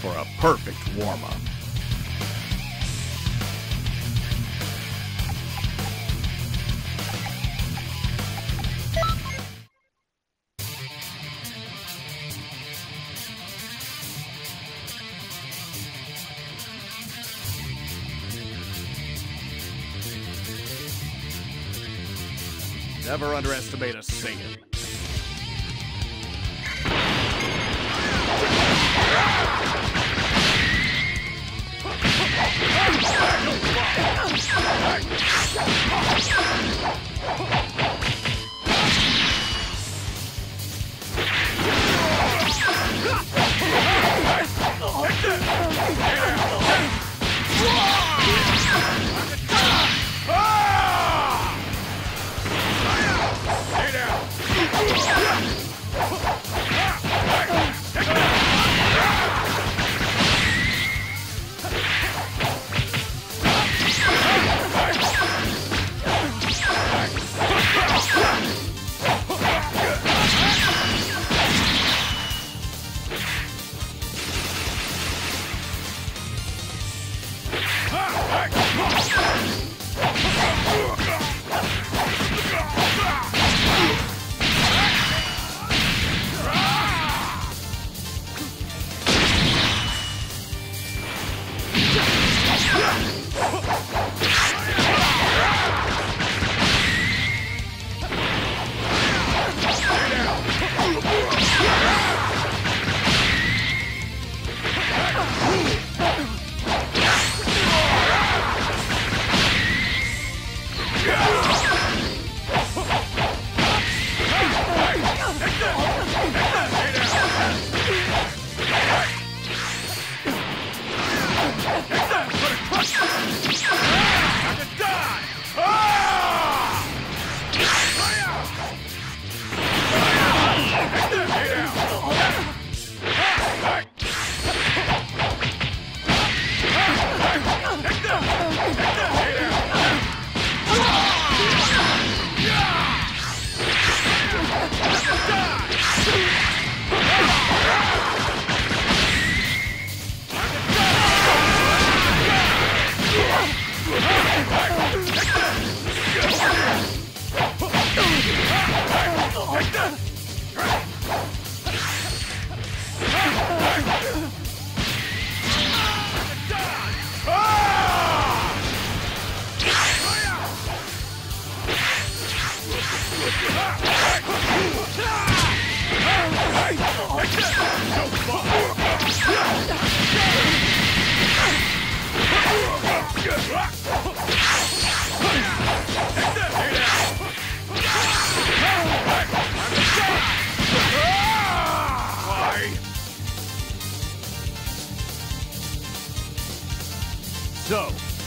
for a perfect warm-up. Never underestimate a Saiyan. Ha ha ha! So,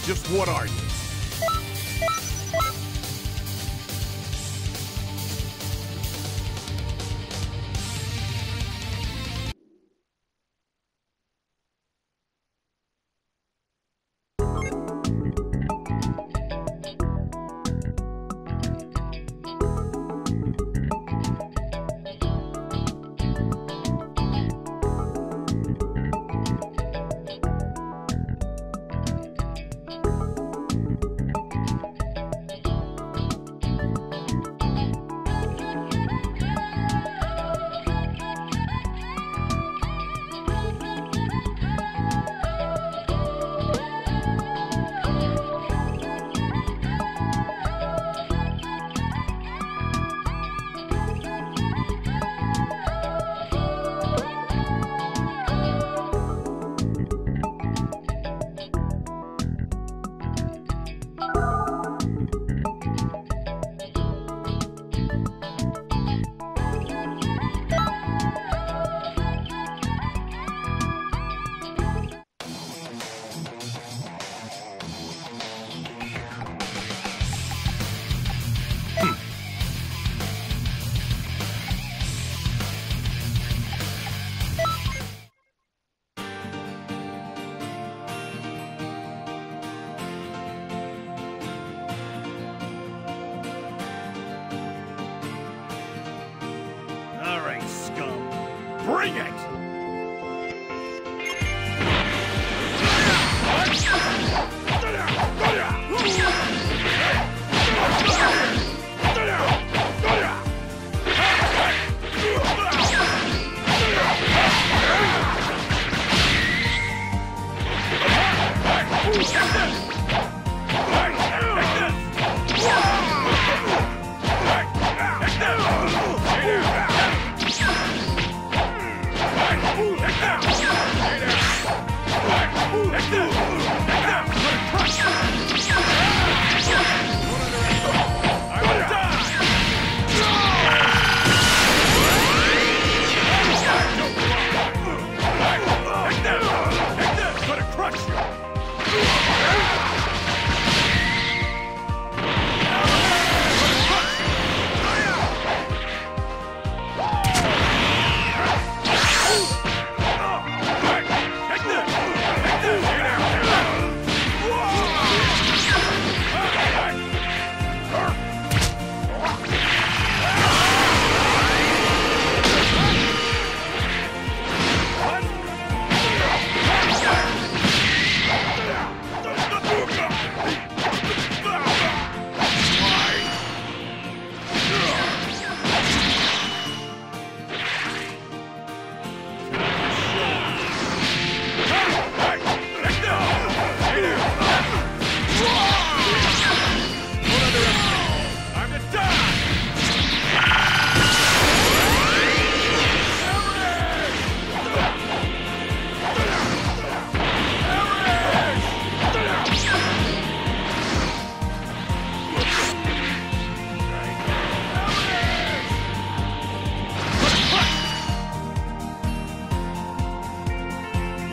just what are you?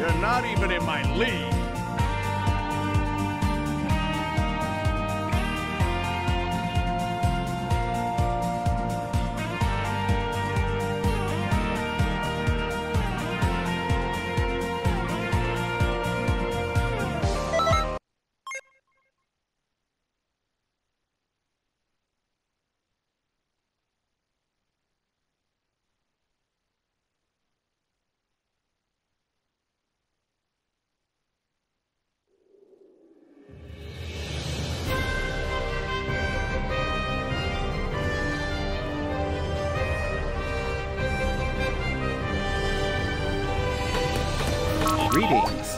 You're not even in my league. Greetings.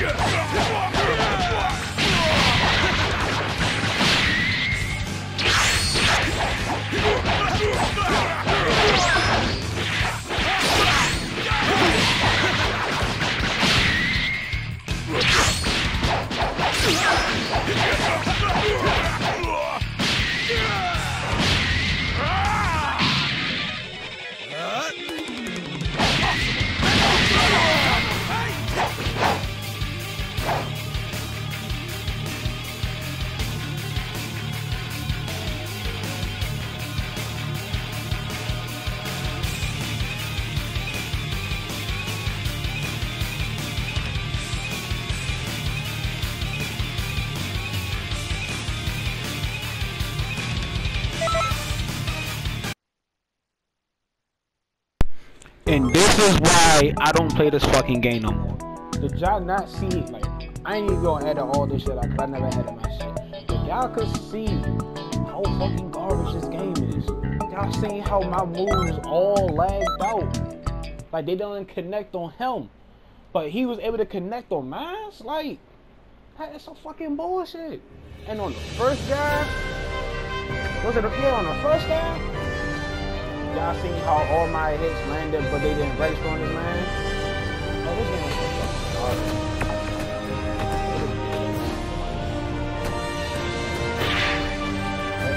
Yeah. Yeah! And this is why I don't play this fucking game no more. Did y'all not see like I ain't even gonna edit all this shit cause I never edit my shit. But y'all could see how fucking garbage this game is. Y'all seen how my moves all lagged out. Like they don't connect on him. But he was able to connect on mine? Like, that's some fucking bullshit. And on the first guy, was it a yeah, on the first guy? Y'all seen how all my hits landed, but they didn't register on his man? Oh, this game fucking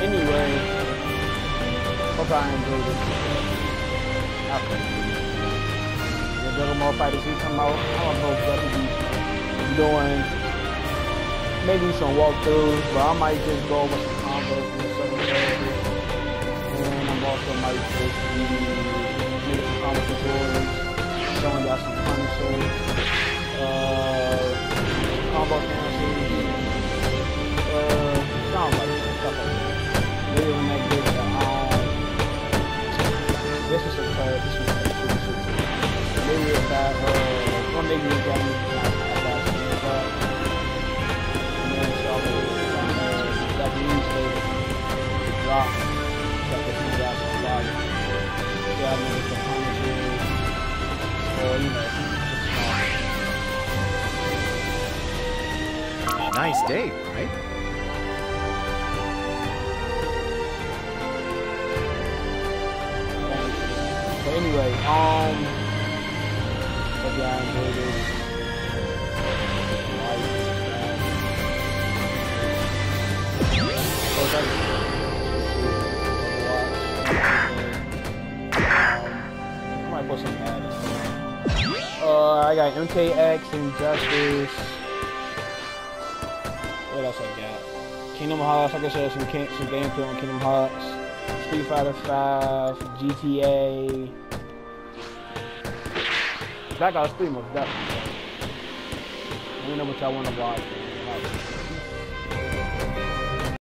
anyway, hope I enjoyed it. The Dragon Ball FighterZ, he come out, I'm gonna definitely be doing maybe some walkthroughs, but I might just go over Also might just be some combo tutorials, showing y'all some punishers, uh, combo uh, sound like that, stuff like that. When that gets the um, this is a this is a uh, or maybe if I, got the way down that newspaper, the drop, A or, you know, just. Nice day, right? But anyway, um, hope y'all enjoyed it. I I got MKX, Injustice. What else I got? Kingdom Hearts. Like I said, some can- some gameplay on Kingdom Hearts. Street Fighter 5, GTA. Black Ops 3 most definitely. Let me know what y'all want to watch.